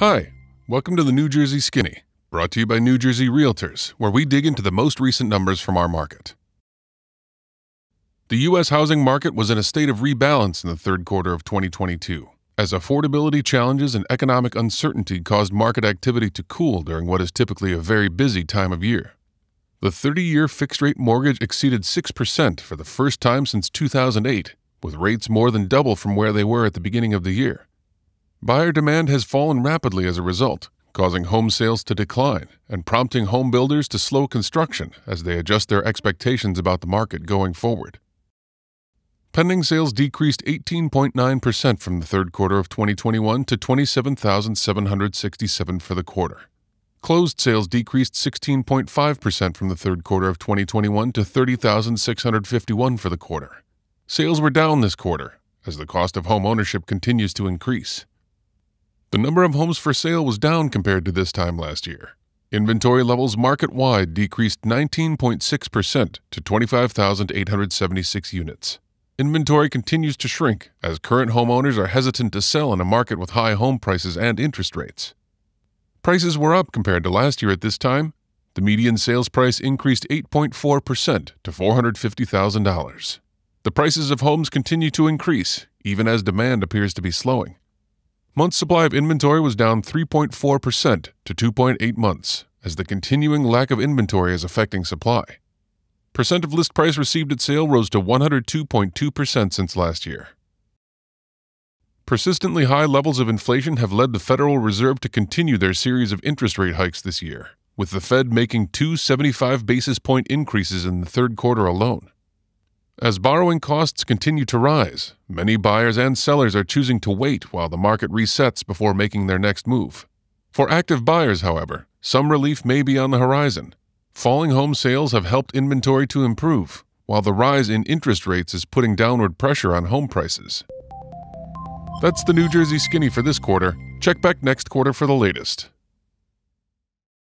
Hi, welcome to the New Jersey Skinny, brought to you by New Jersey Realtors, where we dig into the most recent numbers from our market. The U.S. housing market was in a state of rebalance in the third quarter of 2022, as affordability challenges and economic uncertainty caused market activity to cool during what is typically a very busy time of year. The 30 year fixed rate mortgage exceeded 6% for the first time since 2008, with rates more than double from where they were at the beginning of the year. Buyer demand has fallen rapidly as a result, causing home sales to decline and prompting home builders to slow construction as they adjust their expectations about the market going forward. Pending sales decreased 18.9% from the third quarter of 2021 to 27,767 for the quarter. Closed sales decreased 16.5% from the third quarter of 2021 to 30,651 for the quarter. Sales were down this quarter as the cost of home ownership continues to increase. The number of homes for sale was down compared to this time last year. Inventory levels market wide decreased 19.6% to 25,876 units. Inventory continues to shrink as current homeowners are hesitant to sell in a market with high home prices and interest rates. Prices were up compared to last year at this time. The median sales price increased 8.4% to $450,000. The prices of homes continue to increase, even as demand appears to be slowing. Month supply of inventory was down 3.4% to 2.8 months, as the continuing lack of inventory is affecting supply. Percent of list price received at sale rose to 102.2% since last year. Persistently high levels of inflation have led the Federal Reserve to continue their series of interest rate hikes this year, with the Fed making two 75 basis point increases in the third quarter alone. As borrowing costs continue to rise, many buyers and sellers are choosing to wait while the market resets before making their next move. For active buyers, however, some relief may be on the horizon. Falling home sales have helped inventory to improve, while the rise in interest rates is putting downward pressure on home prices. That's the New Jersey Skinny for this quarter. Check back next quarter for the latest.